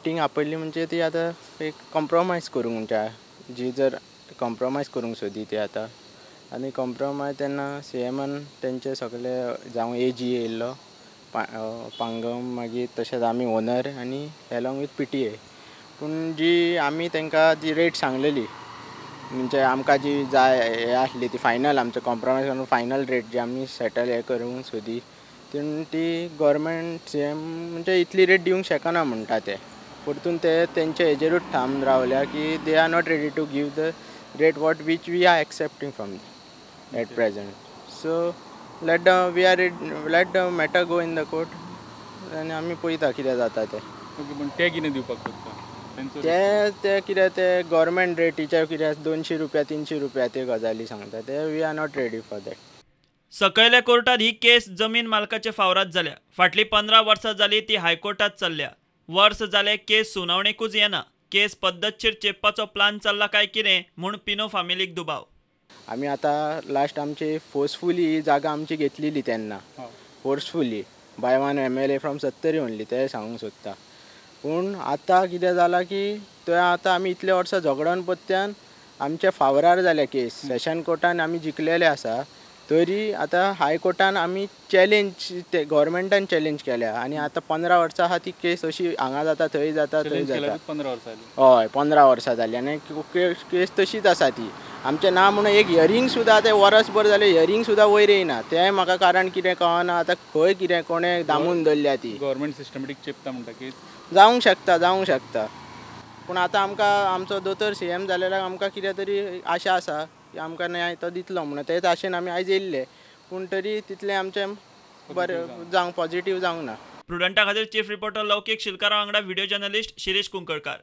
Meeting आपयली म्हणजे ती आतां एक कॉम्प्रोमायज करूंक म्हणजे जी जर कॉम्प्रोमायज करूंक सोदी ती आतां. आनी कॉम्प्रोमायज तेन्ना सी एमान तेंचे सगळे जावं ए जी येयल्लो पा पांगम मागीर तशेंच आमी ओनर आनी along with P T A पूण जी आमी तांकां जी रेट सांगलेली म्हणजे आमकां जी जाय हे आसली ती फायनल आमचो कॉम्प्रोमायज करून फायनल रेट जी आमी सेटल हे करूंक सोदी पूण ती गोवोरमेंट सी एम म्हणजे इतली रेट दिवंक शकना म्हणटा ते. परतून ते तेंचे हेजेरूच ठाम रावल्या की they are not ready to give the rate what which we are accepting from at present so let we are let the matter go in the court आनी आमी पळयता कितें जाता तें. ओके पूण ते कितें दिवपाक सोदता ते ते कितें ते गव्हर्मेंट रेटीचे कितें दोनशी रुपया तिनशी रुपया ते गजाली सांगता ते we are not ready for that सकयल्या कोर्टात ही केस जमीन मालकाच्या फावरात जाल्या फाटलीं पंदरा वर्सां जालीं ती हायकोर्टात चल्ल्या. वर्स जाले केस सुनावणेकूच येना केस पद्दतशीर चेपपाचो प्लान चल्ला काय कितें म्हूण पिनो फामिलीक दुबाव. आमी आतां लास्ट आमची फोर्सफुली ही जागा आमची घेतलेली तेन्ना. Forcefully by one M L A from Sattari only ते सांगूंक सोदता पूण आतां कितें जालां की थंय आतां आमी इतले वर्सां झगडोन पत्त्यान आमच्या फावरार जाल्या केस. सेशन कोर्टान आमी जिखलेले आसा तरी आतां हायकोर्टान आमी चॅलेंज ते गव्हर्मेंटान चॅलेंज केल्या. आनी आतां पंदरा वर्सां आहा ती केस अशी हांगा जाता थंय जाता थंय जाता. पंदरा वर्सां हय पंदरा वर्सां जाली आनी केस तशीच आसा ती. आमचें ना म्हणून एक हियरींग सुद्दां आतां वर्सभर जालें हियरींग सुद्दां वयर येयना तें म्हाका कारण कितें कळना आतां खंय कितें कोणें दामून दवरल्या ती. गव्हर्मेंट सिस्टमॅटीक चेपता म्हणटा की? जावंक शकता जावंक शकता. पूण आतां आमकां आमचो दोतोर सी एम जालेल्याक आमकां कितें तरी आशा आसा. की आमकां न्याय तो दितलो म्हणून. तेच आशेन आमी आयज येयल्ले पूण तरी तितलें आमचें बरें जावंक पॉझिटीव जावंक ना. प्रुडंटा खातीर चीफ रिपोर्टर लौकीक शिलकारा वांगडा व्हिडिओ जर्नलिस्ट शिरीश कुंकळकार.